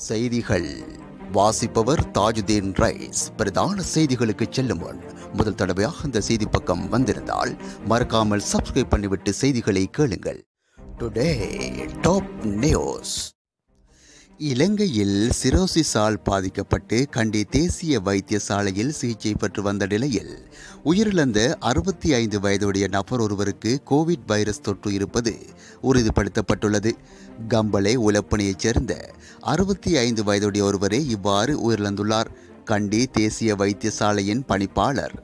செய்திகள். வாசிப்பவர் தாஜுதீன் ரைஸ். பிரதான செய்திகளுக்கு செல்லும் முன் முதல் தடவையாக இந்த செய்தி பக்கம் வந்திருந்தால் மறக்காமல் சப்ஸ்கிரைப் பண்ணிவிட்டு செய்திகளை கேளுங்கள். டுடே டாப் நியூஸ் இலங்கையில் சிரோசிஸால் பாதிக்கப்பட்டு கண்டி தேசிய வைத்தியசாலையில் சிகிச்சை பெற்று வந்த நிலையில் உயிரிழந்த அறுபத்தி ஐந்து வயதுடைய நபர் ஒருவருக்கு கோவிட் வைரஸ் தொற்று இருப்பது உறுதிப்படுத்தப்பட்டுள்ளது. கம்பளை உலப்பணியைச் சேர்ந்த அறுபத்தி ஐந்து வயதுடைய ஒருவரே இவ்வாறு உயிரிழந்துள்ளார். கண்டி தேசிய வைத்தியசாலையின் பணிப்பாளர்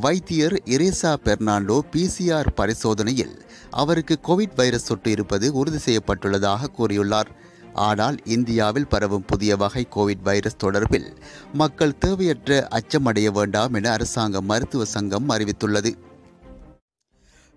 வைத்தியர் இரேசா பெர்னாண்டோ பிசிஆர் பரிசோதனையில் அவருக்கு கோவிட் வைரஸ் தொற்று இருப்பது உறுதி செய்யப்பட்டுள்ளதாக கூறியுள்ளார். ஆனால் இந்தியாவில் பரவும் புதிய வகை கோவிட் வைரஸ் தொடர்பில் மக்கள் தேவையற்ற அச்சமடைய வேண்டாம் என அரசாங்க மருத்துவ சங்கம் அறிவித்துள்ளது.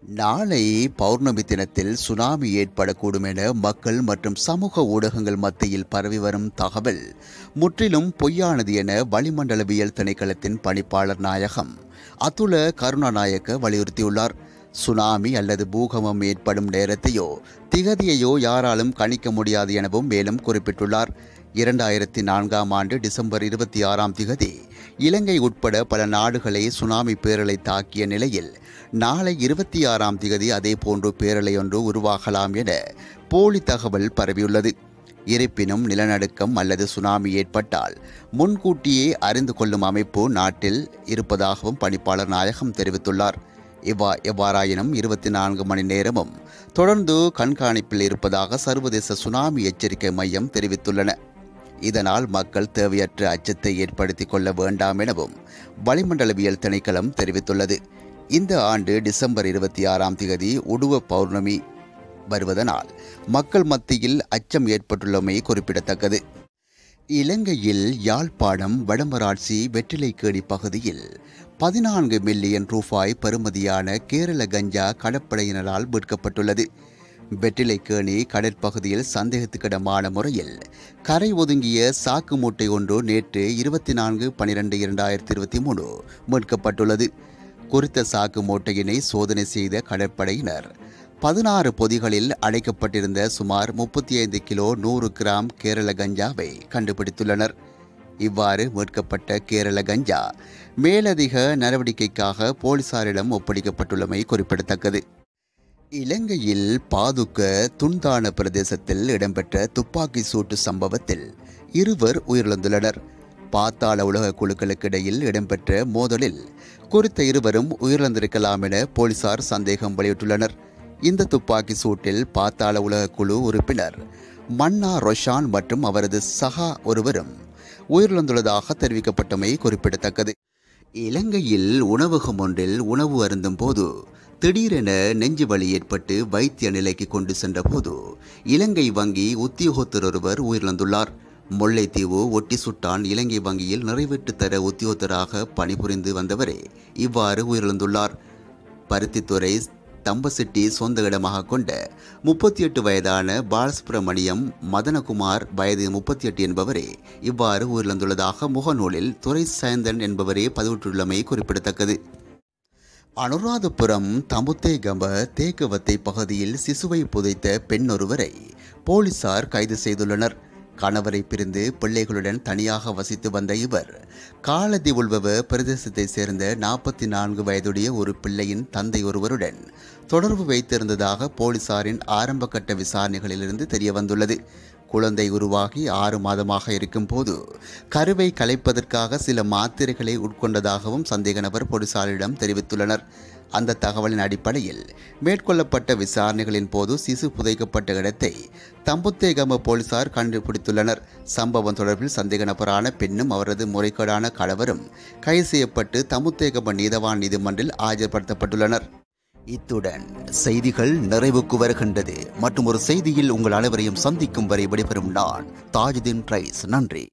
நாளை பௌர்ணமி தினத்தில் சுனாமி ஏற்படக்கூடும் என மக்கள் மற்றும் சமூக ஊடகங்கள் மத்தியில் பரவி வரும் தகவல் முற்றிலும் பொய்யானது என வளிமண்டலவியல் திணைக்களத்தின் பணிப்பாளர் நாயகம் அதுல கருணாநாயக்க வலியுறுத்தியுள்ளார். சுனாமி அல்லது பூகம்பம் ஏற்படும் நேரத்தையோ திகதியையோ யாராலும் கணிக்க முடியாது எனவும் மேலும் குறிப்பிட்டுள்ளார். இரண்டாயிரத்தி நான்காம் ஆண்டு டிசம்பர் இருபத்தி ஆறாம் திகதி இலங்கை உட்பட பல நாடுகளை சுனாமி பேரலை தாக்கிய நிலையில் நாளை இருபத்தி ஆறாம் திகதி அதே போன்று பேரலை ஒன்று உருவாகலாம் என போலி தகவல் பரவியுள்ளது. இருப்பினும் நிலநடுக்கம் அல்லது சுனாமி ஏற்பட்டால் முன்கூட்டியே அறிந்து கொள்ளும் அமைப்பு நாட்டில் இருப்பதாகவும் பணிப்பாளர் நாயகம் தெரிவித்துள்ளார். இவ்வா எவ்வாறாயினும் இருபத்தி நான்கு மணி நேரமும் தொடர்ந்து கண்காணிப்பில் இருப்பதாக சர்வதேச சுனாமி எச்சரிக்கை மையம் தெரிவித்துள்ளன. இதனால் மக்கள் தேவையற்ற அச்சத்தை ஏற்படுத்திக் கொள்ள வேண்டாம் எனவும் வளிமண்டலவியல் திணைக்களம் தெரிவித்துள்ளது. இந்த ஆண்டு டிசம்பர் இருபத்தி ஆறாம் தேதி உடுவ பௌர்ணமி வருவதனால் மக்கள் மத்தியில் அச்சம் ஏற்பட்டுள்ளமை குறிப்பிடத்தக்கது. இலங்கையில் யாழ்ப்பாணம் வடமராட்சி வெற்றிலைக்கேணி பகுதியில் பதினான்கு மில்லியன் ரூபாய் பெறுமதியான கேரள கஞ்சா கடற்படையினரால் மீட்கப்பட்டுள்ளது. வெற்றிலைக்கேணி கடற்பகுதியில் சந்தேகத்துக்கிடமான முறையில் கரை ஒதுங்கிய சாக்கு மூட்டை ஒன்று நேற்று இருபத்தி நான்கு பனிரெண்டு இரண்டாயிரத்தி இருபத்தி மூணு மீட்கப்பட்டுள்ளது. குறித்த சாக்கு மூட்டையினை சோதனை செய்த கடற்படையினர் பதினாறு பொதிகளில் அடைக்கப்பட்டிருந்த சுமார் முப்பத்தி ஐந்து கிலோ நூறு கிராம் கேரள கஞ்சாவை கண்டுபிடித்துள்ளனர். இவ்வாறு மீட்கப்பட்ட கேரள கஞ்சா மேலதிக நடவடிக்கைக்காக போலீசாரிடம் ஒப்படைக்கப்பட்டுள்ளமை குறிப்பிடத்தக்கது. இலங்கையில் பாதுக்க துண்டான பிரதேசத்தில் இடம்பெற்ற துப்பாக்கி சூட்டு சம்பவத்தில் இருவர் உயிரிழந்துள்ளனர். பாத்தாள உலக குழுக்களுக்கு இடையில் இடம்பெற்ற மோதலில் குறித்த இருவரும் உயிரிழந்திருக்கலாம் என போலீசார் சந்தேகம் வெளியிட்டுள்ளனர். இந்த துப்பாக்கி சூட்டில் பாத்தாள உலக குழு உறுப்பினர் மன்னா ரொஷான் மற்றும் அவரது சகா ஒருவரும் உயிரிழந்துள்ளதாக தெரிவிக்கப்பட்டமை குறிப்பிடத்தக்கது. இலங்கையில் உணவகம் ஒன்றில் உணவு அருந்தும் போது திடீரென நெஞ்சு வலி ஏற்பட்டு வைத்திய நிலைக்கு கொண்டு சென்ற போது இலங்கை வங்கி உத்தியோகத்தர் ஒருவர் உயிரிழந்துள்ளார். முல்லைத்தீவு ஒட்டி சுட்டான் இலங்கை வங்கியில் நிறைவேற்று தர உத்தியோகத்தராக பணிபுரிந்து வந்தவரே இவ்வாறு உயிரிழந்துள்ளார். பருத்தித்துறை தம்பசெட்டி சொந்த இடமாக கொண்ட முப்பத்தி எட்டு வயதான பாலசுப்ரமணியம் மதனகுமார் வயது முப்பத்தி எட்டு என்பவரே இவ்வாறு உயிரிழந்துள்ளதாக முகநூலில் துறை சயந்தன் என்பவரே பதிவிட்டுள்ளமை குறிப்பிடத்தக்கது. அனுராதபுரம் தமுத்தேகம்ப தேக்கவத்தை பகுதியில் சிசுவை புதைத்த பெண்ணொருவரை போலீசார் கைது செய்துள்ளனர். கணவரை பிரிந்து பிள்ளைகளுடன் தனியாக வசித்து வந்த இவர் காலதி உள்பவ பிரதேசத்தை சேர்ந்த நாற்பத்தி நான்கு வயதுடைய ஒரு பிள்ளையின் தந்தை ஒருவருடன் தொடர்பு வைத்திருந்ததாக போலீசாரின் ஆரம்பகட்ட விசாரணைகளிலிருந்து தெரிய வந்துள்ளது குழந்தை உருவாகி ஆறு மாதமாக இருக்கும்போது கருவை கலைப்பதற்காக சில மாத்திரைகளை உட்கொண்டதாகவும் சந்தேக நபர் போலீசாரிடம் தெரிவித்துள்ளனர். அந்த தகவலின் அடிப்படையில் மேற்கொள்ளப்பட்ட விசாரணைகளின் போது சிசு புதைக்கப்பட்ட இடத்தை தம்புத்தேகம போலீசார் கண்டுபிடித்துள்ளனர். சம்பவம் தொடர்பில் சந்தேக நபரான பெண்ணும் அவரது முறைகேடான கணவரும் கைது செய்யப்பட்டு தம்புத்தேகம நீதவான் நீதிமன்றில் ஆஜர்படுத்தப்பட்டுள்ளனர். இத்துடன் செய்திகள் நிறைவுக்கு வருகின்றது. மற்றும் ஒரு செய்தியில் உங்கள் அனைவரையும் சந்திக்கும் வரை விடைபெறும் நான் தாஜுதீன் ரைஸ் நன்றி.